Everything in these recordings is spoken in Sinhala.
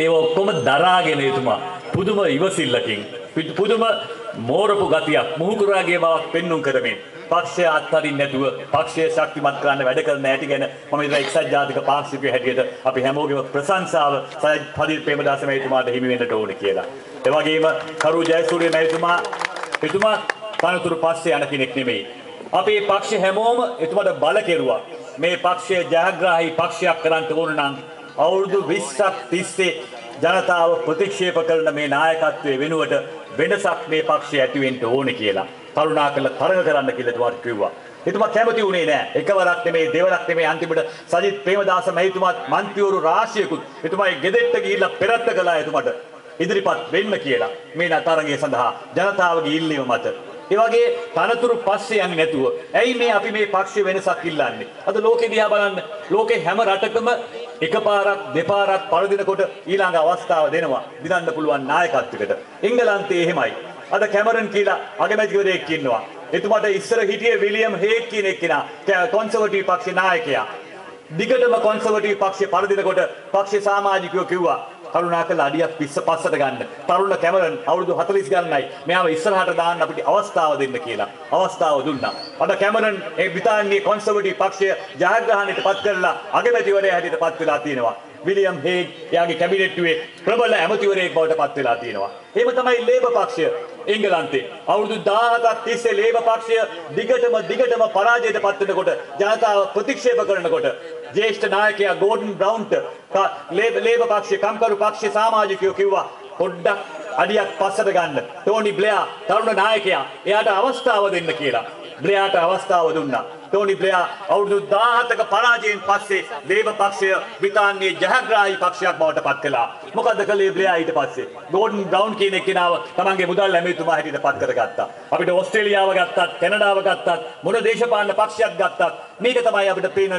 ඒව ඔක්කොම දරාගෙන එතුමා පුදුම ඉවසිල්ලකින් පුදුම මෝරපු ගතියක් මුහුකුරාගේ බවක් පෙන්눔 කරමින් පක්ෂය අත්හරින්න නැතුව පක්ෂය ශක්තිමත් කරන්න වැඩ කරන හැටි ගැන මම ඉතින් එක්සත් ජාතික පාක්ෂිකයෙකු හැටියට අපි හැමෝගෙම ප්‍රශංසාව සජිත් පදිත් ප්‍රේමදාස මහතුමාට හිමි වෙන්නට ඕනේ කියලා. ඒ වගේම කරු ජයසූරිය මහතුමා එතුමා තනතුරු පස්සේ යන කෙනෙක් නෙමෙයි. අපි මේ පක්ෂ හැමෝම එතුමාට බල කෙරුවා. මේ පක්ෂය ජයග්‍රාහී පක්ෂයක් කරන්න ඕන නම් අවුරුදු 20ක් තිස්සේ ජනතාව ප්‍රතික්ෂේප කරන මේ නායකත්වයේ වෙනුවට වෙනසක් මේ පක්ෂය ඇති වෙන්න ඕනේ කියලා කරුණාකරලා තරඟ කරන්න කියලා එතුමාට කිව්වා. එතුමා කැමති වුණේ නෑ. එකවරක් නෙමේ දෙවරක් නෙමේ අන්තිමට සජිත් ප්‍රේමදාස මහතුමාත් മന്ത്രിවරු රාශියකුත් එතුමාගේ ගෙදෙට්ට ගිහිල්ලා පෙරත්ත කළා එතුමාට ඉදිරිපත් වෙන්න කියලා මේ නතරංගය සඳහා ජනතාවගේ ඉල්ලීම මත. ඒ වගේ තනතුරු පස්සේ යන්නේ නැතුව ඇයි මේ අපි මේ පක්ෂ වෙනසක් ඉල්ලන්නේ? අද ලෝකෙ දිහා බලන්න. ලෝකේ හැම රටකම එකපාරක් දෙපාරක් පරදිනකොට ඊළඟ අවස්ථාව දෙනවා. දිනන්න පුළුවන් නායකත්වයකට. එංගලන්තේ එහෙමයි. අද කැමරන් කියලා අගමැතිවරයෙක් ඉන්නවා. එතුමාට ඉස්සර හිටියේ විලියම් හේක් කියන එක්කෙනා කොන්සර්වටිව් පක්ෂේ නායකයා. දිගටම කොන්සර්වටිව් පක්ෂේ පරදිනකොට පක්ෂේ සමාජිකයෝ කිව්වා කරුණාකරලා අඩියක් පිස්ස පස්සට ගන්න. තරුණ කැමරන් අවුරුදු 40 ගණනයි මෙයාව ඉස්සරහට දාන්න අපිට අවස්ථාව දෙන්න කියලා. අවස්ථාව දුන්නා. අද කැමරන් ඒ බ්‍රිතාන්‍යයේ කොන්සර්වටිව් පක්ෂය ජයග්‍රහණයට පත් කරලා අගමැතිවරයා හැටියට පත් වෙලා තියෙනවා. විලියම් හේග් එයාගේ කැබිනට්ටුවේ ප්‍රබල ඇමතිවරයෙක් බවට පත් වෙලා තියෙනවා. එහෙම තමයි ලේබර් පක්ෂය එංගලන්තේ. අවුරුදු 17ක් තිස්සේ ලේබර් පක්ෂය දිගටම දිගටම පරාජයට පත් වෙනකොට ජනතාව ප්‍රතික්ෂේප කරනකොට ජ්‍යෙෂ්ඨ නායකයා ගෝඩන් බ්‍රවුන්ට ලේබර් පක්ෂය කම්කරු පක්ෂයේ සමාජිකයෝ කිව්වා පොඩ්ඩක් අඩියක් පස්සට ගන්න. ටෝනි බ්ලෙයා තරුණ නායකයා එයාට අවස්ථාව දෙන්න කියලා. බ්ලෙයාට අවස්ථාව දුන්නා. ටෝනි බ්ලෙයා අවුරුදු 17ක පරාජයෙන් පස්සේ ලේබර් පක්ෂය බ්‍රිතාන්‍යයේ ජයග්‍රාහී පක්ෂයක් බවට පත් කළා. මොකද කළේ බ්ලෙයා ඊට පස්සේ? ගෝඩන් බ්‍රවුන් කියන එක්කෙනාව තමන්ගේ මුදල් ඇමතුමා හැටියට පත් කරගත්තා. අපිට ඕස්ට්‍රේලියාව ගත්තත්, කැනඩාව ගත්තත්, මොන දේශපාලන පක්ෂයක් ගත්තත් මේක තමයි අපිට පේන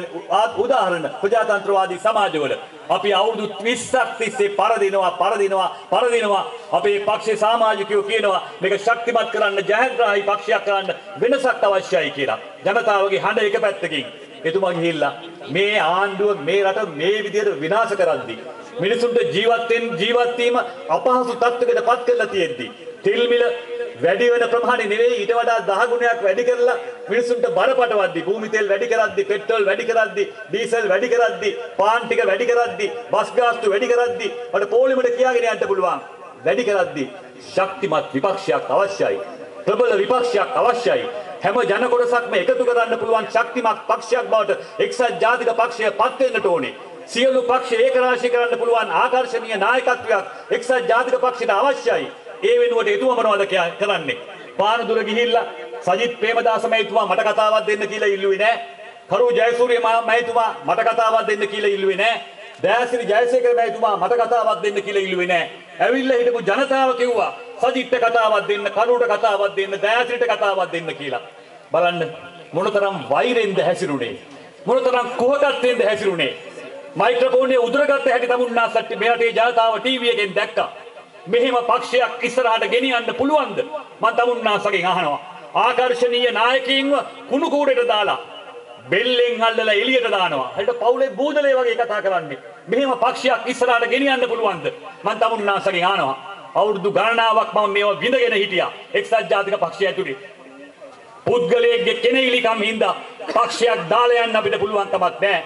උදාහරණ ප්‍රජාතන්ත්‍රවාදී සමාජවල. අපි අවුරුදු 20ක් තිස්සේ පරදිනවා, පරදිනවා, පරදිනවා. අපේ පක්ෂේ සමාජිකයෝ කියනවා මේක ශක්තිමත් කරන්න ජයග්‍රාහී පක්ෂයක් කරන්න වෙනසක් අවශ්‍යයි කියලා. ජනතාවගේ හඬ එක පැත්තකින් එතුමා ගිහිල්ලා මේ ආණ්ඩුව මේ රට මේ විදිහට විනාශ කරද්දී මිනිසුන්ට ජීවත් වෙන්න ජීවත් වීම අපහසු තත්ත්වයකට පත් කරලා තියෙද්දී තෙල් මිල වැඩි වෙන ප්‍රමාණය නෙවෙයි ඊට වඩා 10 ගුණයක් වැඩි කරලා මිනිසුන්ට බරපතවද්දී භූමි තෙල් වැඩි කරද්දී පෙට්‍රල් වැඩි කරද්දී ඩීසල් වැඩි කරද්දී පාන් ටික වැඩි කරද්දී බස් ගාස්තු වැඩි කරද්දී අපිට පොලිමට කියාගෙන යන්න පුළුවන් වැඩි කරද්දී ශක්තිමත් විපක්ෂයක් අවශ්‍යයි ප්‍රබල විපක්ෂයක් අවශ්‍යයි හැම ජන කොටසක්ම එකතු කරන්න පුළුවන් ශක්තිමත් පක්ෂයක් බවට එක්සත් ජාතික පක්ෂය පත් වෙන්නට ඕනේ. සියලු පක්ෂ ඒකරාශී කරන්න පුළුවන් ආකර්ශනීය නායකත්වයක් එක්සත් ජාතික පක්ෂයට අවශ්‍යයි. ඒ වෙනුවට එතුමා මොනවද කරන්නේ? පානදුර ගිහිල්ලා සජිත් ප්‍රේමදාස මහතුමා මට කතාවක් දෙන්න කියලා ඉල්ලුවේ නෑ. කරු ජයසූරිය මහතුමා මට කතාවක් දෙන්න කියලා ඉල්ලුවේ නෑ. දයාසිරි ජයසේකර මහතුමා මට කතාවක් දෙන්න කියලා ඉල්ලුවේ නෑ. ඇවිල්ලා හිටපු ජනතාව කිව්වා සජිත්ට කතාවක් දෙන්න, කරුට කතාවක් දෙන්න, දයාසිරිට කතාවක් දෙන්න කියලා. බලන්න මොනතරම් වෛරෙන්ද හැසිරුණේ. මොනතරම් කුහකත්වයෙන්ද හැසිරුණේ. මයික්‍රොෆෝනේ උදුරගත්ත හැටි තමුන්නාසට මෙරටේ ජනතාව ටීවී එකෙන් දැක්කා. මෙහෙම පක්ෂයක් ඉස්සරහට ගෙනියන්න පුළුවන්ද? මම තමුන්නාසගෙන් අහනවා. ආකර්ශනීය නායකයින්ව කුණු කූඩේට දාලා බෙල්ලෙන් අල්ලලා එළියට දානවා. හෙට පවුලේ බූදලේ වගේ කතා කරන්නේ. මෙහෙම පක්ෂයක් ඉස්සරහට ගෙනියන්න පුළුවන්ද? මම තමුන්නාසගෙන් අහනවා. අවුරුදු ගණනාවක් මම මේවා විඳගෙන හිටියා. එක්සත් ජාතික පක්ෂය ඇතුලේ. පුද්ගලයෙක්ගේ කෙනෙහිලිකම් හින්දා පක්ෂයක් දාලා යන්න අපිට පුළුවන් කමක් නැහැ.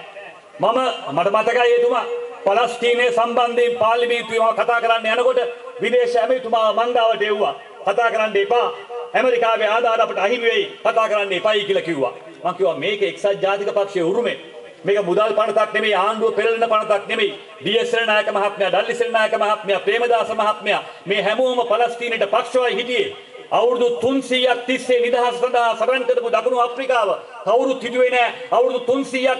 මම මට මතකයි එතුමා පලස්තීනයේ සම්බන්ධයෙන් පාර්ලිමේන්තුවේ කතා කරන්න යනකොට විදේශ ඇමතිතුමා මංගාවට එව්වා. කතා කරන්න එපා. ඇමරිකාවේ ආධාර අපට අහිමි වෙයි. කතා කරන්න එපයි කියලා කිව්වා. මම කිව්වා මේක එක්සත් ජාතික පක්ෂයේ උරුමේ. මේක මුදල් පනතක් නෙමෙයි ආණ්ඩුව පෙරලන පනතක් නෙමෙයි. ඩී.එස්. නායක මහත්මයා, ඩල්ලිස් නායක මහත්මයා, ප්‍රේමදාස මහත්මයා මේ හැමෝම පලස්තීනයට පක්ෂවයි හිටියේ. අවුරුදු 300ක් තිස්සේ නිදහස් සඳහා සරණ කරපු දකුණු අප්‍රිකාව කවුරුත් හිතුවේ නෑ. අවුරුදු 300ක්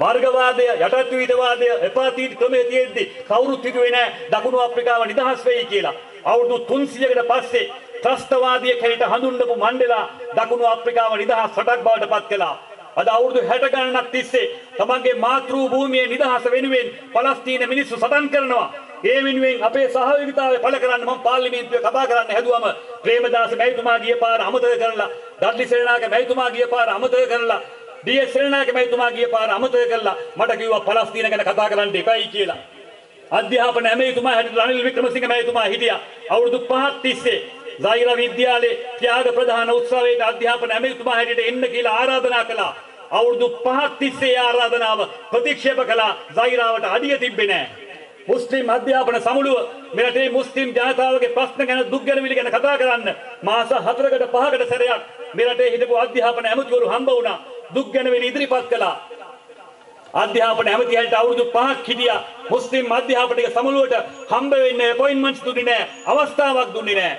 වර්ගවාදය යටත්විදවාදය එපාතීට් ක්‍රමයේ තියෙද්දි කවුරුත් හිතුවේ නෑ දකුණු අප්‍රිකාව නිදහස් වෙයි කියලා. අවුරුදු 300කට පස්සේ ත්‍රස්තවාදී කෙනෙක් හඳුන්වපු මණ්ඩලා දකුණු අප්‍රිකාව නිදහස් රටක් බවට පත් කළා. අද අවුරුදු 60 ගණනක් තිස්සේ තමන්ගේ මාතෘ භූමියේ නිදහස වෙනුවෙන් පලස්තීන මිනිස්සු සටන් කරනවා. ඒ වෙනුවෙන් අපේ සහයෝගිතාවය පළ කරන්න මම පාර්ලිමේන්තුවේ කතා කරන්න හැදුවම ප්‍රේමදාස මැතිතුමා ගිය පාර අමතක කරලා ඩඩ්ලි සේනානායක මැතිතුමා ගිය පාර අමතක කරලා ඩී.එස්. සේනානායක මැතිතුමා ගිය පාර අමතක කරලා මට කිව්වා පලස්තීන ගැන කතා කරන්න එපයි කියලා. අධ්‍යාපන ඇමතිතුමා හැටියට රනිල් වික්‍රමසිංහ මැතිතුමා හිටියා. අවුරුදු 5ක් තිස්සේ සයිර විද්‍යාලයේ ත්‍යාග ප්‍රධාන උත්සවයට අධ්‍යාපන ඇමතිතුමා හැටියට එන්න කියලා ආරාධනා කළා. අවුරුදු 5ක් තිස්සේ ආරාධනාව ප්‍රතික්ෂේප කළා. සයිරාවට අඩිය තිබ්බේ නැහැ. මුස්ලිම් අධ්‍යාපන සමුළුව මෙරටේ මුස්ලිම් ජනතාවගේ ප්‍රශ්න ගැන දුක් ගැනවිලි ගැන කතා කරන්න මාස 4කට 5කට සැරයක් මෙරටේ හිටපු අධ්‍යාපන ඇමතිවරු හම්බ වුණා. දුක් ගැනවිලි ඉදිරිපත් කළා. අධ්‍යාපන ඇමතියන්ට අවුරුදු 5ක් හිටියා. මුස්ලිම් අධ්‍යාපනික සමුළුවට හම්බ වෙන්නේ අපොයින්ට්මන්ට්ස් දුන්නේ නැහැ. අවස්ථාවක් දුන්නේ නැහැ.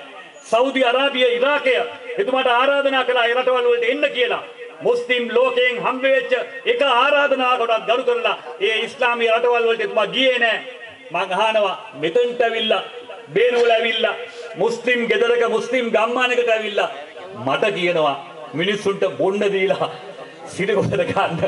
සෞදි අරාබිය ඉරාකය එතුමාට ආරාධනා කළා ඒ රටවල් වලට එන්න කියලා. මුස්ලිම් ලෝකයෙන් හම්බ වෙච්ච එක ආරාධනාවකටවත් ගරු කරලා ඒ ඉස්ලාමීය රටවල් වලට එතුමා ගියේ නැහැ. මං අහනවා මෙතෙන්ට ඇවිල්ලා බේරුවල ඇවිල්ලා මුස්ලිම් ගෙදරක මුස්ලිම් ගම්මානකට ඇවිල්ලා. මට කියනවා මිනිස්සුන්ට බොන්න දීලා සිරකොතර ගන්න.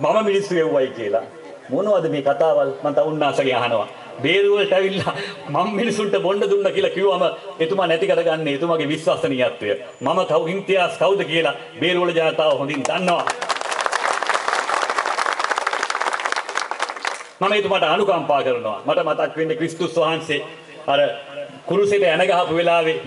මම මිනිස්සු එව්වයි කියලා. මොනවද මේ කතාවල්? මම තවුන්නාසගේ අහනවා. බේරුවලට ඇවිල්ලා මම මිනිසුන්ට බොන්න දුන්න කියලා කිව්වම එතුමා නැති කරගන්නේ එතුමාගේ විශ්වසනීයත්වය. මම කවු ඉන්තියාස් කවුද කියලා බේරුවල ජනතාව හොඳින් දන්නවා. මම එතුමාට අනුකම්පා කරනවා. මට මතක් වෙන්නේ ක්‍රිස්තුස් වහන්සේ අර කුරුසෙට එන ගහපු වෙලාවේ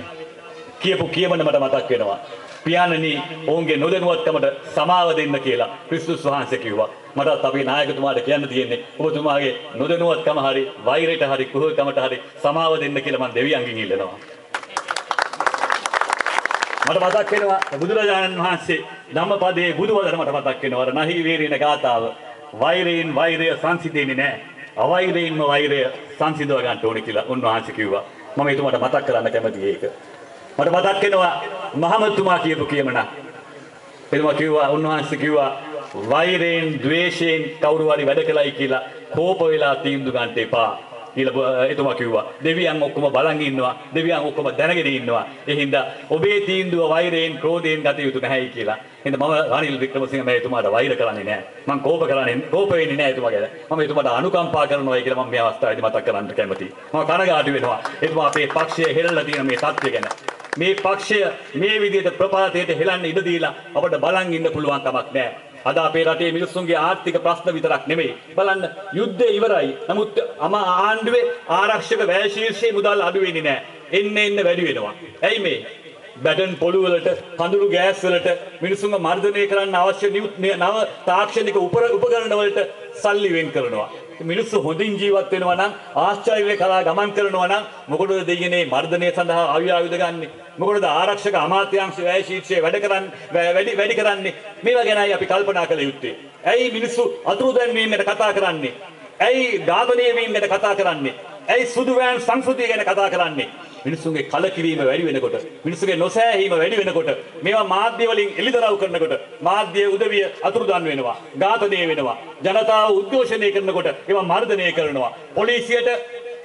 කියපු කියමන මට මතක් වෙනවා. පියාණනි ඔවුන්ගේ නොදැනුවත්කමට සමාව දෙන්න කියලා ක්‍රිස්තුස් වහන්සේ කිව්වා. මටත් අපේ නායකතුමාට කියන්න තියෙන්නේ ඔබතුමාගේ නොදැනුවත්කම හරි වෛරයට හරි කුහකමට හරි සමාව දෙන්න කියලා මම දෙවියන්ගෙන් ඉල්ලනවා. මට මතක් වෙනවා බුදුරජාණන් වහන්සේ ධම්මපදයේ බුදුවදන මට මතක් වෙනවා. අර නහි වේරින ගාතාව. වෛරයෙන් වෛරය සංසිඳෙන්නේ නැහැ. අවෛරයෙන්ම වෛරය සංසිඳව ගන්න ඕනේ කියලා උන්වහන්සේ කිව්වා. මම එතුමාට මතක් කරන්න කැමතියි ඒක. මට මතක් වෙනවා මහමතුමා කියපු කියමන. එතුමා කිව්වා උන්වහන්සේ කිව්වා වෛරයෙන් ද්වේෂයෙන් කවුරු හරි වැඩ කළයි කියලා කෝප වෙලා තීන්දුව ගන්න එපා. කියලා එතුමා කිව්වා. දෙවියන් ඔක්කොම බලන් ඉන්නවා. දෙවියන් ඔක්කොම දැනගෙන ඉන්නවා. ඒ හින්දා ඔබේ තීන්දුව වෛරයෙන්, ක්‍රෝධයෙන් ගත යුතු නැහැයි කියලා. එහෙනම් මම රනිල් වික්‍රමසිංහ මහතුමාට වෛර කරන්නේ නැහැ. මම කෝප කරන්නේ කෝප වෙන්නේ නැහැ එතුමා ගැන. මම එතුමාට අනුකම්පා කරනවා කියලා මම මේ අවස්ථාවේදී මතක් කරන්න කැමතියි. මම කනගාටු වෙනවා. එතුමා අපේ පක්ෂය හෙළලා තියෙන මේ තත්ත්වය ගැන. මේ පක්ෂය මේ විදිහට ප්‍රපාතයට හෙලන්න ඉඩ දීලා අපට බලන් ඉන්න පුළුවන් කමක් නැහැ. අද අපේ රටේ මිනිස්සුන්ගේ ආර්ථික ප්‍රශ්න විතරක් නෙමෙයි. බලන්න යුද්ධය ඉවරයි. නමුත් අම ආණ්ඩුවේ ආරක්ෂක වැය ශීර්ෂයේ මුදල් අඩු වෙන්නේ නැහැ. එන්න එන්න වැඩි වෙනවා. ඇයි මේ? බැටන් පොළු වලට, කඳුළු ගෑස් වලට මිනිසුන්ව මර්ධනය කරන්න අවශ්‍ය නව තාක්ෂණික උපකරණ වලට සල්ලි වෙන් කරනවා. මිනිස්සු හොඳින් ජීවත් වෙනවා නම් ආශ්චර්ය කරා ගමන් කරනවා නම් මොකටද දෙයනේ මර්ධනය සඳහා ආයු ආයුධ ගන්නෙ? මොකටද ආරක්ෂක අමාත්‍යාංශ වැය ශීර්ෂයේ වැඩ කරන්නේ වැඩි වැඩි කරන්නේ? මේවා ගැනයි අපි කල්පනා කළ යුත්තේ. ඇයි මිනිස්සු අතුරුදන් වීමකට කතා කරන්නේ? ඇයි ඝාතනය වීමකට කතා කරන්නේ? ඇයි සුදු වෑන් සංස්කෘතිය ගැන කතා කරන්නේ? මිනිස්සුන්ගේ කලකිරීම වැඩි වෙනකොට මිනිස්සුගේ නොසෑහීම වැඩි වෙනකොට මේවා මාධ්‍ය වලින් එළිදරව් කරනකොට මාධ්‍ය උදවිය අතුරුදන් වෙනවා ඝාතනය වෙනවා ජනතාව උද්ඝෝෂණය කරනකොට ඒවා මර්ධනය කරනවා පොලිසියට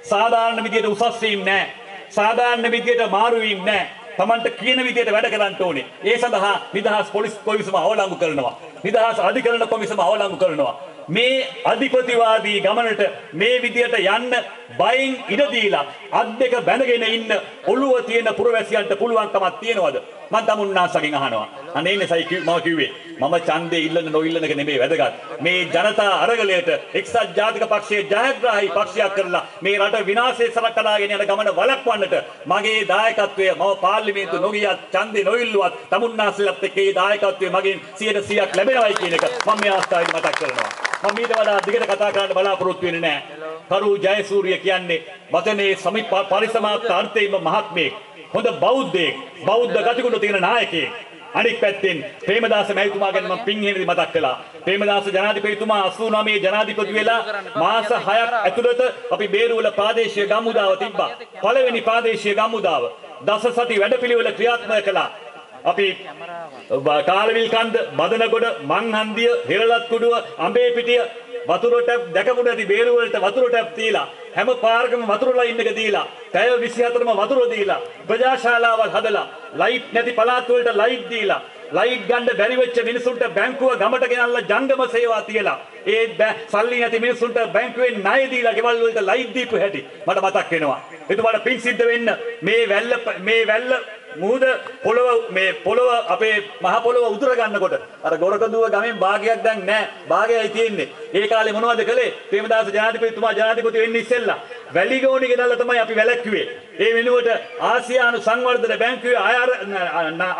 සාධාරණ විදියට උසස් වීම නැහැ සාධාරණ විදියට මාරු වීම නැහැ තමන්ට කියන විදියට වැඩ කරන්න ඕනේ. ඒ සඳහා නිදහස් පොලිස් කොමිසම අවලංගු කරනවා. නිදහස් අධිකරණ කොමිසම අවලංගු කරනවා. මේ අධිපතිවාදී ගමනට මේ විදියට යන්න බයෙන් ඉඩ දීලා අත් දෙක බැඳගෙන ඉන්න ඔළුව තියෙන පුරවැසියන්ට පුළුවන්කමක් තියනවද? මම තමුන්නාසගෙන් අහනවා. අනේ ඉන්නේ සයි මම කිව්වේ මම ඡන්දේ ඉල්ලන නොඉල්ලන එක නෙමෙයි වැදගත්. මේ ජනතා අරගලයට එක්සත් ජාතික පක්ෂයේ ජයග්‍රාහී පක්ෂයක් කරලා මේ රට විනාශයේ සලකලාගෙන යන ගමන වළක්වන්නට මගේ දායකත්වය මම පාර්ලිමේන්තු නොගියත් ඡන්දේ නොඉල්ලුවත් තමුන්නාසලත් එක්ක ඒ දායකත්වය මගෙන් 100%ක් ලැබෙනවයි කියන එක මම මේ අවස්ථාවේදී මතක් කරනවා. මම ඊට වඩා දිගට කතා කරන්න බලාපොරොත්තු වෙන්නේ නැහැ. කරු ජයසූරිය කියන්නේ වචනේ සමි පරිසමාප්ත අර්ථයෙන්ම මහත්මයෙක්. හොඳ බෞද්ධයෙක් බෞද්ධ ගතිගුණ තියෙන නායකයෙක් අනික් පැත්තෙන් ප්‍රේමදාස මැතිතුමා ගැන මම පින්හෙනදී මතක් කළා. ප්‍රේමදාස ජනාධිපතිතුමා 89 ජනාධිපති වෙලා මාස 6ක් ඇතුළත අපි බේරුවල ප්‍රාදේශීය ගම්මුදාව තිබ්බා. පළවෙනි ප්‍රාදේශීය ගම්මුදාව දස සති වැඩපිළිවෙල ක්‍රියාත්මක කළා. අපි කාලවිල් කන්ද බදනගොඩ මංහන්දිය හෙරලත් කුඩුව අඹේ පිටිය වතුර ටැප් දැකපු නැති බේරු වලට වතුර ටැප් දීලා හැම පාරකම වතුර ලයින් එක දීලා පැය 24ම වතුර දීලා ප්‍රජාශාලාවල් හදලා ලයිට් නැති පළාත් වලට ලයිට් දීලා ලයිට් ගන්න බැරි වෙච්ච මිනිසුන්ට බැංකුව ගමට ගෙනල්ලා ජංගම සේවා තියලා ඒ සල්ලි නැති මිනිසුන්ට බැංකුවෙන් ණය දීලා ගෙවල් වලට ලයිට් දීපු හැටි මට මතක් වෙනවා. එතුමාට පින් සිද්ධ වෙන්න මේ වැල්ල මේ වැල්ල මුහුද පොළව මේ පොළව අපේ මහ පොළව උදුර ගන්නකොට. අර ගොරකදුව ගමෙන් භාගයක් දැන් නැහැ භාගයයි තියෙන්නේ. ඒ කාලේ මොනවද කළේ? ප්‍රේමදාස ජනාධිපතිතුමා ජනාධිපති වෙන්න ඉස්සෙල්ලා. වැලිගෝණි ගෙනල්ලා තමයි අපි වැලැක්කුවේ ඒ වෙනුවට ආසියානු සංවර්ධන බැංකුවේ ආයාර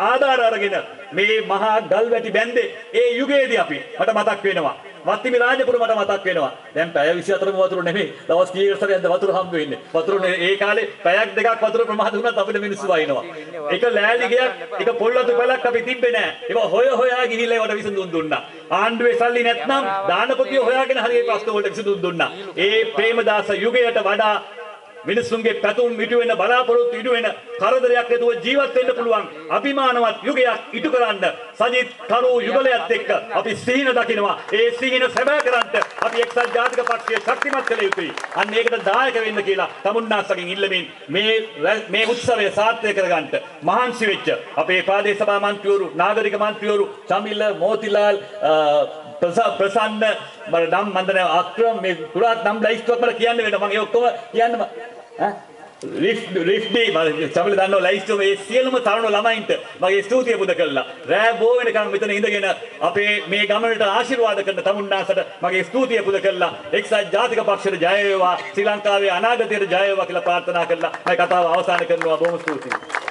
ආධාර අරගෙන මේ මහා ගල් වැටි බැන්දේ. ඒ යුගයේදී අපි මට මතක් වෙනවා. වත්තිමි රාජපුර මට මතක් වෙනවා. දැන් පැය 24ම වතුර නෙමෙයි. දවස් කීයකට සැරයක්ද වතුර හම්බ වෙන්නේ. වතුර ඒ කාලේ පැයක් දෙකක් වතුර ප්‍රමාද වුණත් අපිට මිනිස්සු වයින්නවා. එක ලෑලි ගයක්, එක පොල්ලතු පැලක් අපි තිබ්බේ නෑ. ඒවා හොය හොයා ගිහිල්ලා ඒවට විසඳුම් දුන්නා. ආණ්ඩුවේ සල්ලි නැත්නම් දානපතිය හොයාගෙන හරියට ප්‍රශ්න වලට විසඳුම් දුන්නා. ඒ ප්‍රේමදාස යුගයට වඩා මිනිස්සුන්ගේ පැතුම් ඉටු වෙන බලාපොරොත්තු ඉටු වෙන කරදරයක් නැතුව ජීවත් වෙන්න පුළුවන්. අභිමානවත් යුගයක් ඉටු කරන්න සජිත් කරු යුගලයත් එක්ක අපි සිහින දකිනවා. ඒ සිහින සැබෑ කරන්න අපි එක්සත් ජාතික පක්ෂය ශක්තිමත් කළ යුතුයි. අන්න ඒකට දායක වෙන්න කියලා තමුන්නාසගෙන් ඉල්ලමින් මේ රැ- මේ උත්සවය සාර්ථක කරගන්න මහන්සි වෙච්ච අපේ ප්‍රාදේශ සභා මන්ත්‍රීවරු නාගරික මන්ත්‍රීවරු චමිල මෝතිලාල් අ, ප්‍රස- ප්‍රසන්න මට නම් මන්දන අක්‍රම මේ පුරාත් නම් ලයිස්තුවක් මට කියන්න වෙනවා. මම ඒ ඔක්කොම කියන්න ම- ඈ? ලිෆ්ට් ලිෆ්ට් ඩේ මම සමල දන්නවා ලයිස්තුව මේ සියලුම තරුණ ළමයින්ට මගේ ස්තුතිය පුද කළා. රෑ බෝ වෙනකන් මෙතන ඉඳගෙන අපේ මේ ගමනට ආශිර්වාද කරන තමුන්නාසට මගේ ස්තුතිය පුද කළා. එක්සත් ජාතික පක්ෂයට ජය වේවා. ශ්‍රී ලංකාවේ අනාගතයට ජය වේවා කියලා ප්‍රාර්ථනා කළා. මම කතාව අවසන් කරනවා. බොහොම ස්තුතියි.